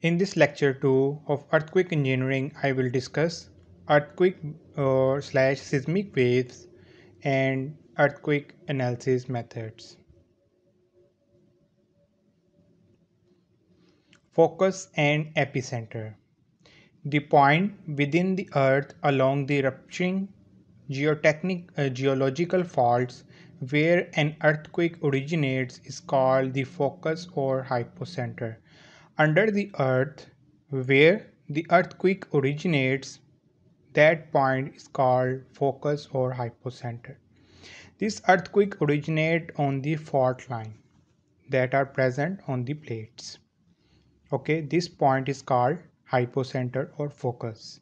In this lecture 2 of earthquake engineering, I will discuss earthquake uh, slash seismic waves and earthquake analysis methods. Focus and epicenter. The point within the earth along the rupturing geotechnic uh, geological faults where an earthquake originates is called the focus or hypocenter under the earth where the earthquake originates that point is called focus or hypocenter. This earthquake originate on the fault line that are present on the plates. Okay this point is called hypocenter or focus.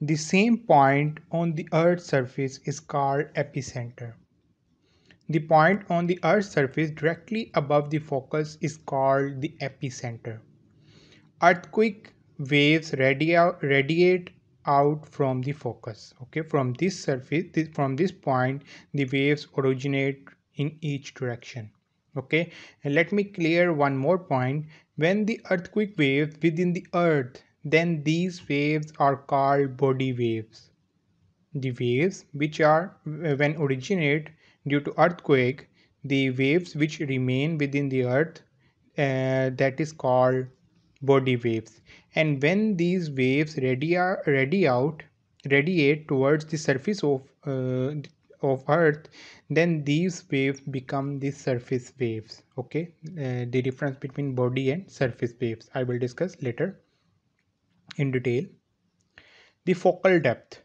The same point on the earth's surface is called epicenter. The point on the earth's surface directly above the focus is called the epicenter earthquake waves radiate out from the focus okay? From this surface this, from this point the waves originate in each direction okay? And let me clear one more point. When the earthquake waves within the earth then these waves are called body waves. The waves which are when originate due to earthquake the waves which remain within the earth uh, that is called body waves. And when these waves radiate radiate towards the surface of uh, of earth then these waves become the surface waves. Okay? Uh, the difference between body and surface waves. I will discuss later in detail. The focal depth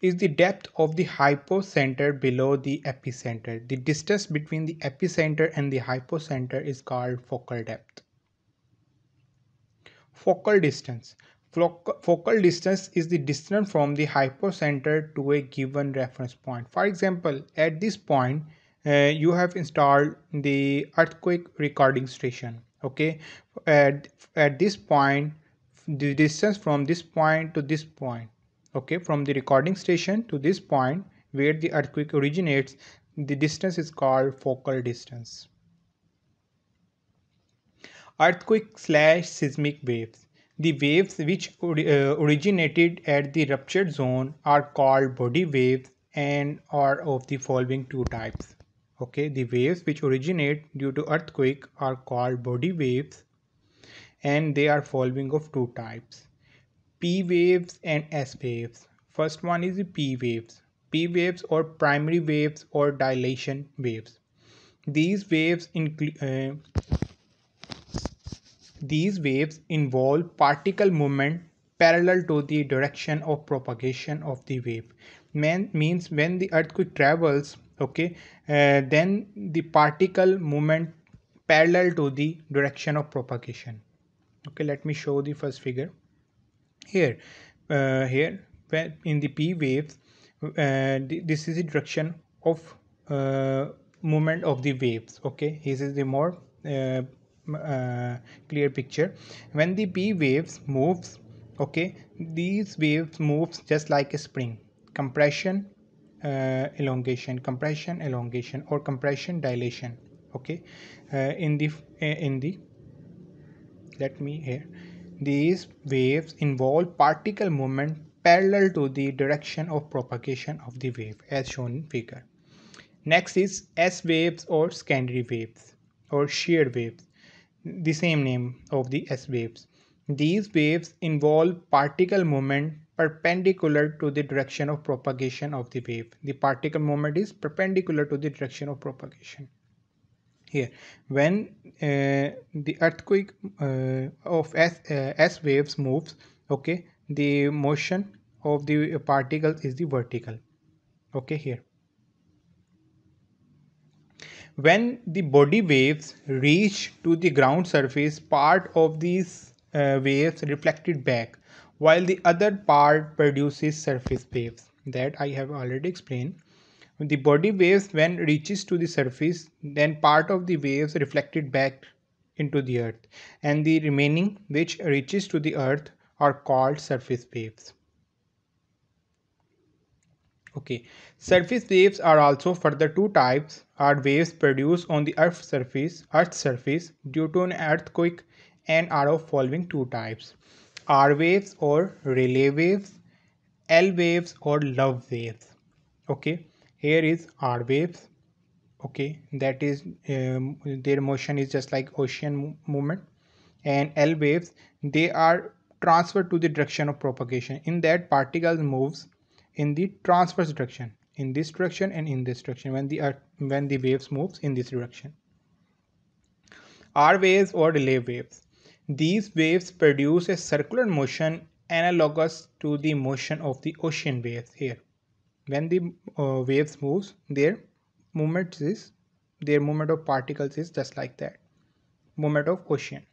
is the depth of the hypocenter below the epicenter. The distance between the epicenter and the hypocenter is called focal depth Focal distance. Focal distance is the distance from the hypocenter to a given reference point. For example, at this point, uh, you have installed the earthquake recording station. Okay, at, at this point, the distance from this point to this point, okay, from the recording station to this point where the earthquake originates, the distance is called focal distance earthquake slash seismic waves. The waves which uh, originated at the ruptured zone are called body waves and are of the following two types. Okay, the waves which originate due to earthquake are called body waves and they are following of two types. P waves and S waves. First one is the P waves. P waves or primary waves or dilation waves. These waves include uh, these waves involve particle movement parallel to the direction of propagation of the wave. Man, means when the earthquake travels, okay, uh, then the particle movement parallel to the direction of propagation. Okay, let me show the first figure. Here, uh, here, in the P waves, uh, this is the direction of uh, movement of the waves. Okay, this is the more uh, clear picture. When the p waves moves okay these waves moves just like a spring. Compression uh, elongation compression elongation or compression dilation okay? Uh, in the uh, in the let me here. These waves involve particle movement parallel to the direction of propagation of the wave as shown in figure. Next is s waves or secondary waves or shear waves the same name of the S waves. These waves involve particle movement perpendicular to the direction of propagation of the wave. The particle movement is perpendicular to the direction of propagation. Here, when uh, the earthquake uh, of S, uh, S waves moves, okay, the motion of the particles is the vertical. Okay, here when the body waves reach to the ground surface part of these uh, waves reflected back while the other part produces surface waves. That i have already explained. The body waves when reaches to the surface then part of the waves reflected back into the earth and the remaining which reaches to the earth are called surface waves okay surface waves are also further two types are waves produced on the earth surface earth surface due to an earthquake and are of following two types R waves or Rayleigh waves, L waves or love waves. Okay, here is R waves. Okay, that is um, their motion is just like ocean movement, and L waves they are transferred to the direction of propagation. In that, particles moves in the transverse direction, in this direction and in this direction when the when the waves moves in this direction. R waves or Rayleigh waves these waves produce a circular motion analogous to the motion of the ocean waves here. When the uh, waves moves, their movement is their movement of particles is just like that. Movement of ocean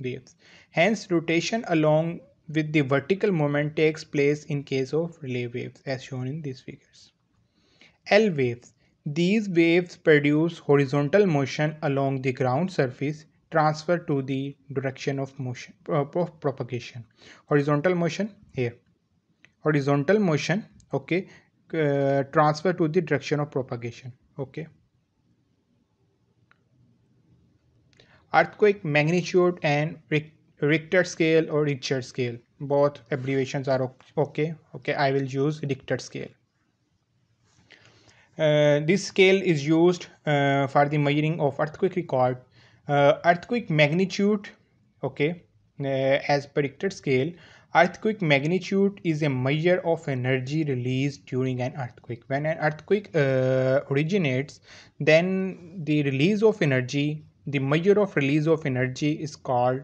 waves. Hence, rotation along with the vertical movement takes place in case of Rayleigh waves as shown in these figures. L waves. These waves produce horizontal motion along the ground surface transfer to the direction of motion uh, of propagation horizontal motion here horizontal motion okay uh, transfer to the direction of propagation okay earthquake magnitude and richter scale or richter scale. Both abbreviations are okay okay i will use richter scale. Uh, this scale is used uh, for the measuring of earthquake record. Uh, earthquake magnitude okay uh, as per Richter scale earthquake magnitude is a measure of energy released during an earthquake. When an earthquake uh, originates then the release of energy the measure of release of energy is called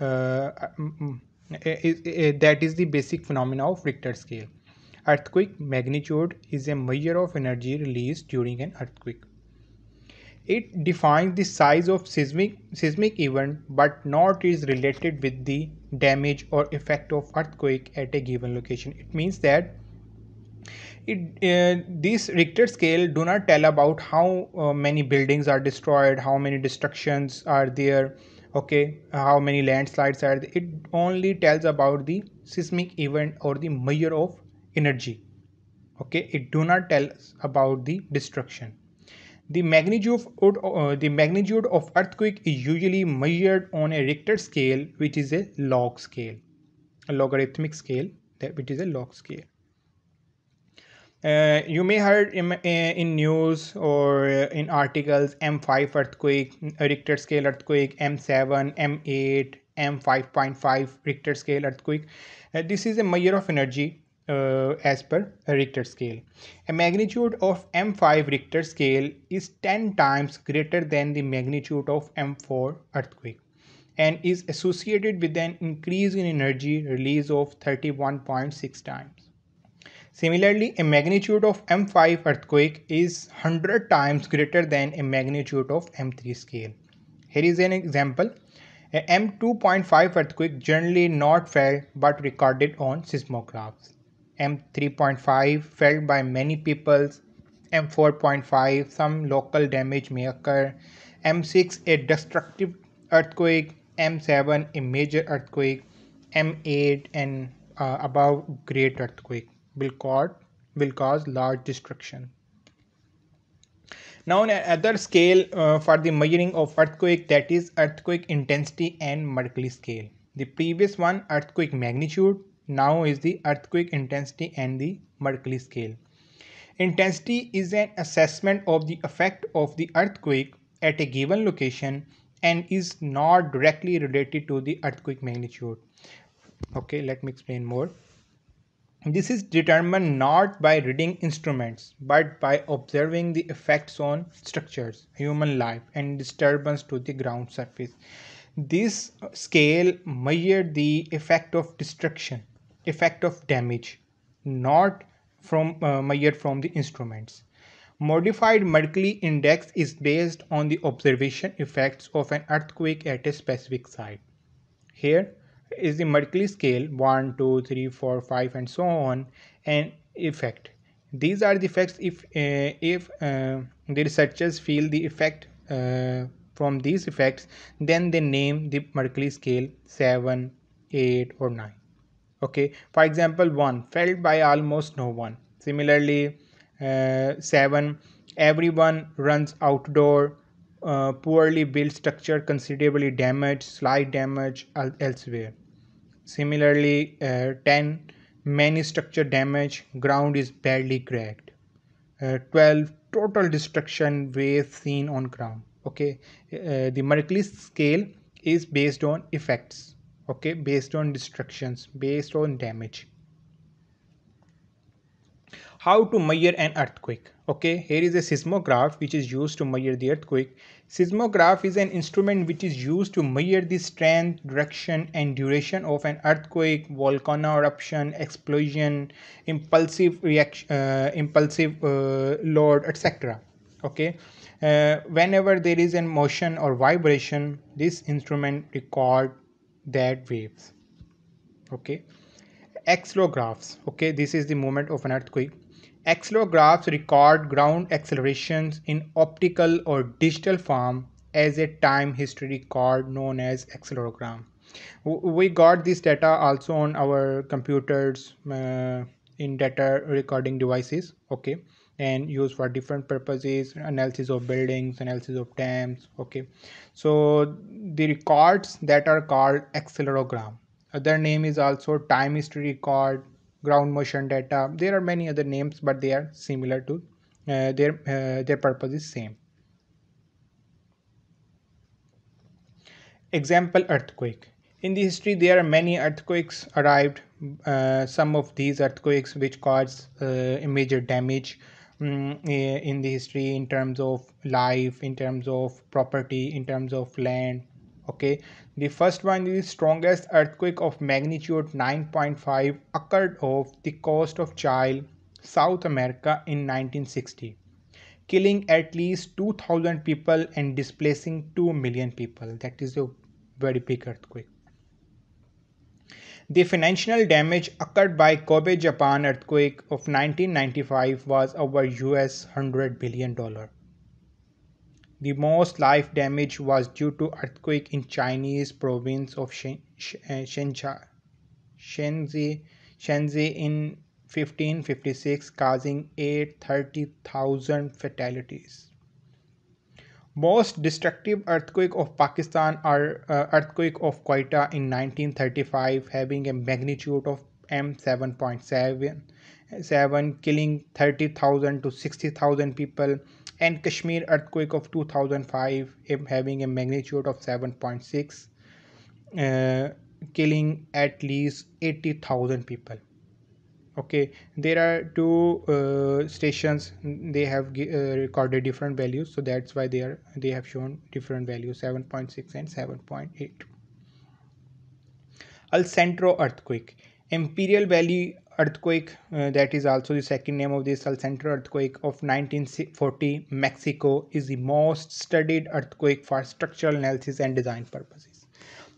Uh, uh, mm, mm, uh, that is the basic phenomena of Richter scale earthquake magnitude is a measure of energy released during an earthquake it defines the size of seismic, seismic event but not is related with the damage or effect of earthquake at a given location. It means that it, uh, this Richter scale do not tell about how uh, many buildings are destroyed, how many destructions are there, okay, how many landslides are. It only tells about the seismic event or the measure of energy. Okay, it do not tell us about the destruction. The magnitude, of, uh, the magnitude of earthquake is usually measured on a Richter scale, which is a log scale, a logarithmic scale, that which is a log scale. Uh, you may heard in, uh, in news or uh, in articles M5 earthquake, Richter scale earthquake, M7, M8, M5.5 Richter scale earthquake. Uh, this is a measure of energy uh, as per Richter scale. A magnitude of M5 Richter scale is 10 times greater than the magnitude of M4 earthquake and is associated with an increase in energy release of 31.6 times. Similarly, a magnitude of M5 earthquake is 100 times greater than a magnitude of M3 scale. Here is an example. A M2.5 earthquake generally not felt but recorded on seismographs. M3.5 felt by many people, M4.5 some local damage may occur, M6 a destructive earthquake, M7 a major earthquake, M8 an uh, above great earthquake will cause, will cause large destruction. Now another scale uh, for the measuring of earthquake that is earthquake intensity and Mercalli scale. The previous one earthquake magnitude now is the earthquake intensity and the Mercalli scale. Intensity is an assessment of the effect of the earthquake at a given location and is not directly related to the earthquake magnitude. Okay, let me explain more. This is determined not by reading instruments but by observing the effects on structures, human life, and disturbance to the ground surface. This scale measured the effect of destruction effect of damage, not from uh, measured from the instruments. Modified Mercalli index is based on the observation effects of an earthquake at a specific site. Here is the Mercalli scale 1, 2, 3, 4, 5 and so on and effect. These are the effects if, uh, if uh, the researchers feel the effect uh, from these effects then they name the Mercalli scale 7, 8 or 9 okay? For example 1 felt by almost no one. Similarly uh, 7 everyone runs outdoor uh, poorly built structure considerably damaged slight damage elsewhere similarly uh, 10 many structure damage ground is badly cracked. Uh, 12 total destruction waves seen on ground okay? Uh, the mercalli scale is based on effects okay? Based on destructions based on damage how to measure an earthquake. Okay here is a seismograph which is used to measure the earthquake. Seismograph is an instrument which is used to measure the strength direction and duration of an earthquake volcano eruption explosion impulsive reaction uh, impulsive uh, load etc okay uh, whenever there is a motion or vibration this instrument record that waves. Okay accelerographs okay this is the moment of an earthquake accelerographs record ground accelerations in optical or digital form as a time history record known as accelerogram we got this data also on our computers uh, in data recording devices okay and used for different purposes analysis of buildings analysis of dams okay. So the records that are called accelerogram other name is also time history record ground motion data. There are many other names but they are similar to uh, their uh, their purpose is same. Example earthquake. In the history there are many earthquakes arrived. Uh, some of these earthquakes which caused uh, major damage um, in the history in terms of life in terms of property in terms of land okay. The first one is strongest earthquake of magnitude 9.5 occurred off the coast of chile south america in 1960 killing at least 2000 people and displacing 2 million people. That is a very big earthquake. The financial damage occurred by Kobe, Japan earthquake of 1995 was over US 100 billion dollar. The most life damage was due to earthquake in Chinese province of Shen, Shenzhen, Shenzhen in 1556 causing 830,000 fatalities. Most destructive earthquake of Pakistan are uh, earthquake of Quetta in 1935 having a magnitude of M7.7 7 killing 30,000 to 60,000 people and Kashmir earthquake of 2005 having a magnitude of 7.6 uh, killing at least 80,000 people. Okay there are two uh, stations they have uh, recorded different values so that's why they are they have shown different values 7.6 and 7.8 El Centro earthquake. Imperial Valley earthquake uh, that is also the second name of this El Centro earthquake of 1940 Mexico is the most studied earthquake for structural analysis and design purposes.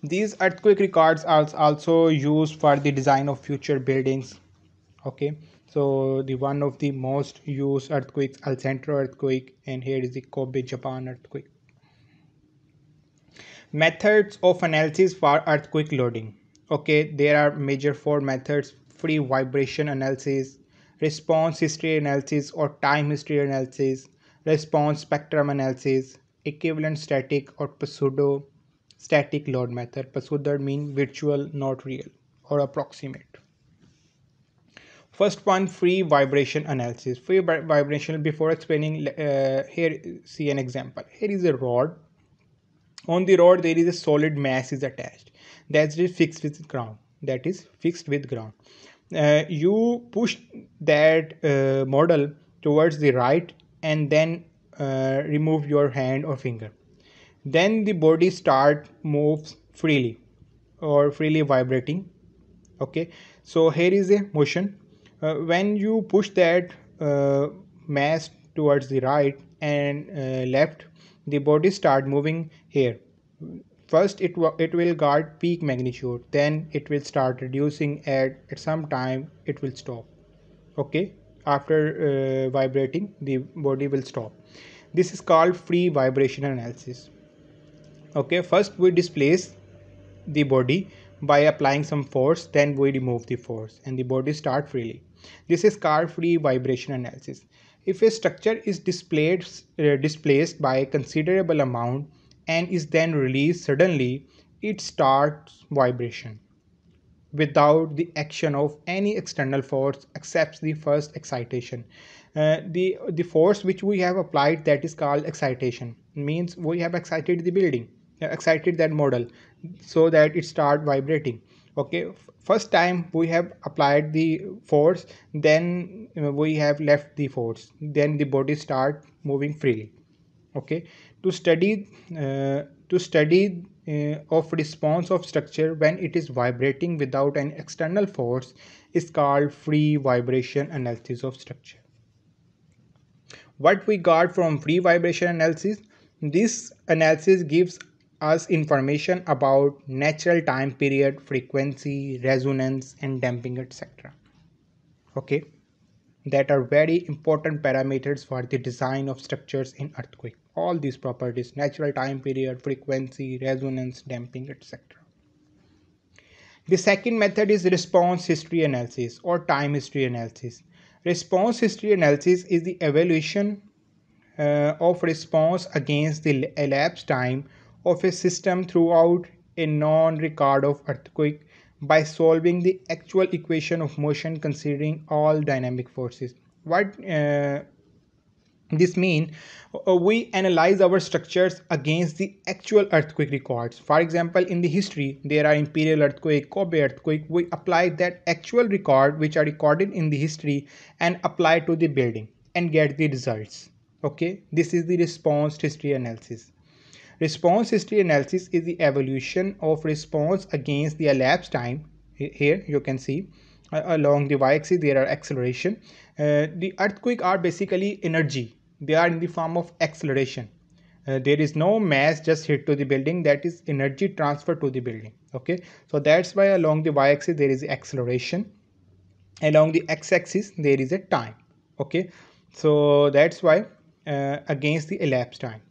These earthquake records are also used for the design of future buildings okay? So the one of the most used earthquakes El Centro earthquake and here is the Kobe Japan earthquake. Methods of analysis for earthquake loading okay? There are major four methods free vibration analysis response history analysis or time history analysis response spectrum analysis equivalent static or pseudo static load method. Pseudo mean virtual not real or approximate. First one free vibration analysis. Free vibration before explaining uh, here see an example. Here is a rod. On the rod there is a solid mass is attached. That is fixed with ground. That is fixed with ground you push that uh, model towards the right and then uh, remove your hand or finger. Then the body start moves freely or freely vibrating. Okay? So here is a motion. Uh, when you push that uh, mass towards the right and uh, left the body start moving here first it it will guard peak magnitude. Then it will start reducing at at some time it will stop. Okay? After uh, vibrating the body will stop. This is called free vibration analysis. Okay? First we displace the body by applying some force. Then we remove the force and the body start freely. This is called free vibration analysis. If a structure is displaced, uh, displaced by a considerable amount and is then released suddenly, it starts vibration. Without the action of any external force except the first excitation. Uh, the the force which we have applied that is called excitation. Means we have excited the building excited that model so that it start vibrating. Okay first time we have applied the force then uh, we have left the force. Then the body start moving freely. Okay to study uh, to study uh, of response of structure when it is vibrating without an external force is called free vibration analysis of structure. What we got from free vibration analysis? This analysis gives us information about natural time period frequency resonance and damping etc okay that are very important parameters for the design of structures in earthquake. All these properties natural time period frequency resonance damping etc the second method is response history analysis or time history analysis. Response history analysis is the evaluation uh, of response against the elapsed time of a system throughout a non-record of earthquake by solving the actual equation of motion considering all dynamic forces. What uh, this means uh, we analyze our structures against the actual earthquake records. For example in the history there are imperial earthquake kobe earthquake. We apply that actual record which are recorded in the history and apply to the building and get the results. Okay? This is the response history analysis Response history analysis is the evolution of response against the elapsed time. Here you can see uh, along the y-axis there are acceleration. Uh, the earthquake are basically energy. They are in the form of acceleration. Uh, there is no mass just hit to the building that is energy transfer to the building okay so that's why along the y-axis there is acceleration along the x-axis there is a time okay so that's why uh, against the elapsed time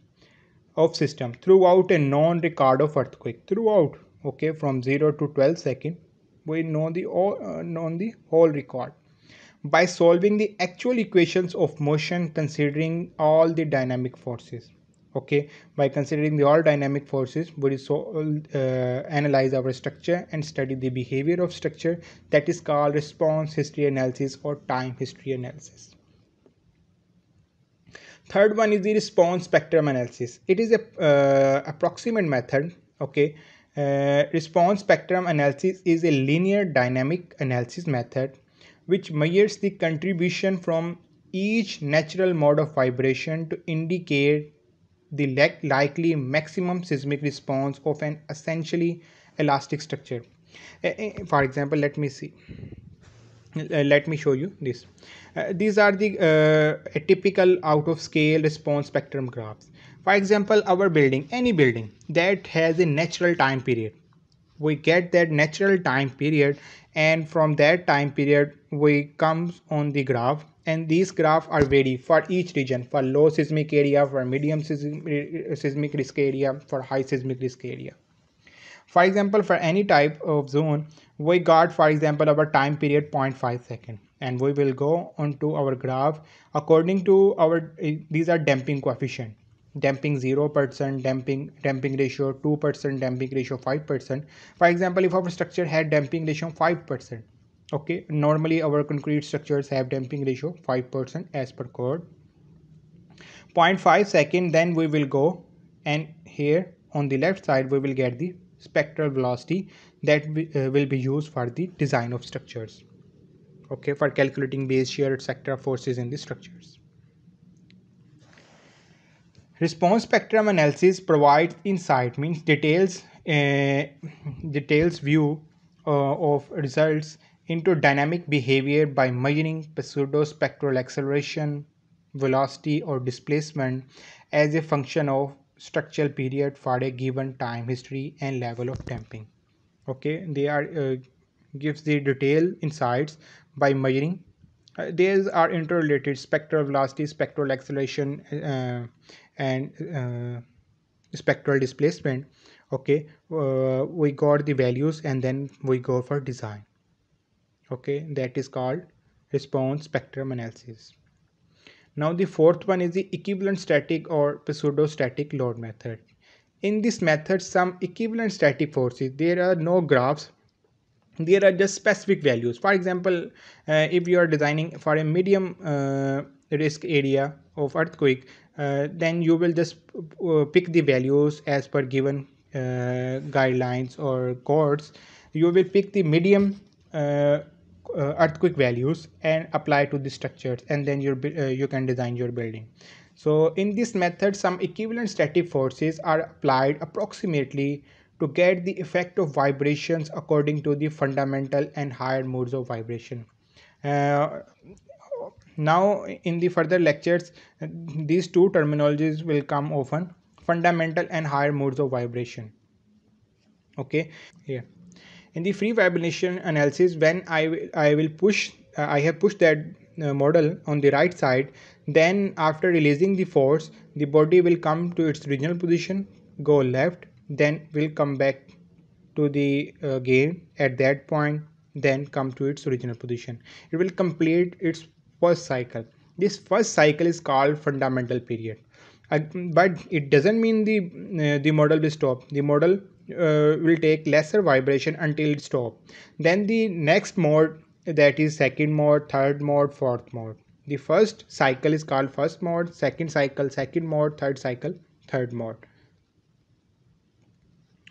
of system throughout a non record of earthquake throughout okay from 0 to 12 second we know the uh, know the whole record. By solving the actual equations of motion considering all the dynamic forces okay by considering the all dynamic forces we so uh, analyze our structure and study the behavior of structure that is called response history analysis or time history analysis third one is the response spectrum analysis. It is a uh, approximate method okay? Uh, response spectrum analysis is a linear dynamic analysis method which measures the contribution from each natural mode of vibration to indicate the likely maximum seismic response of an essentially elastic structure. For example let me see let me show you this. Uh, these are the uh, typical out of scale response spectrum graphs. For example our building any building that has a natural time period. We get that natural time period and from that time period we comes on the graph and these graphs are vary for each region for low seismic area for medium seismic risk area for high seismic risk area. For example for any type of zone we got for example our time period 0.5 second and we will go on to our graph according to our eh, these are damping coefficient. Damping 0% damping damping ratio 2% damping ratio 5% for example if our structure had damping ratio 5% okay normally our concrete structures have damping ratio 5% as per code. 0.5 second then we will go and here on the left side we will get the spectral velocity that uh, will be used for the design of structures. Okay for calculating base shear etc forces in the structures. Response spectrum analysis provides insight means details uh, details view uh, of results into dynamic behavior by measuring pseudo spectral acceleration velocity or displacement as a function of structural period for a given time history and level of damping okay? They are uh, gives the detail insights by measuring. Uh, these are interrelated spectral velocity spectral acceleration uh, and uh, spectral displacement okay? Uh, we got the values and then we go for design okay? That is called response spectrum analysis. Now the fourth one is the equivalent static or pseudo static load method in this method some equivalent static forces there are no graphs. There are just specific values. For example uh, if you are designing for a medium uh, risk area of earthquake uh, then you will just uh, pick the values as per given uh, guidelines or codes. You will pick the medium uh, earthquake values and apply to the structures and then you you can design your building so in this method some equivalent static forces are applied approximately to get the effect of vibrations according to the fundamental and higher modes of vibration. Uh, now in the further lectures these two terminologies will come often fundamental and higher modes of vibration. Okay? Here. In the free vibration analysis when i i will push uh, i have pushed that uh, model on the right side then after releasing the force the body will come to its original position go left then will come back to the uh, game. At that point then come to its original position. It will complete its first cycle. This first cycle is called fundamental period. Uh, but it doesn't mean the uh, the model will stop. The model uh, will take lesser vibration until it stop then the next mode that is second mode third mode fourth mode the first cycle is called first mode second cycle second mode third cycle third mode.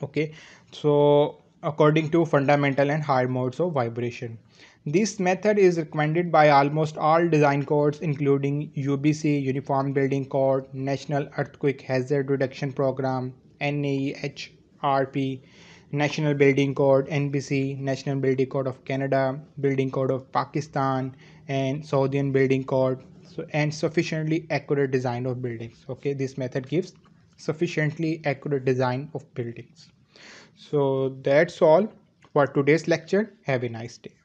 Okay so according to fundamental and higher modes of vibration. This method is recommended by almost all design codes including UBC Uniform Building Code, National Earthquake Hazard Reduction Program, NAEHRP, National Building Code, NBC, National Building Code of Canada, Building Code of Pakistan, and Saudian Building Code, so, and sufficiently accurate design of buildings. Okay, this method gives sufficiently accurate design of buildings. So that's all for today's lecture. Have a nice day.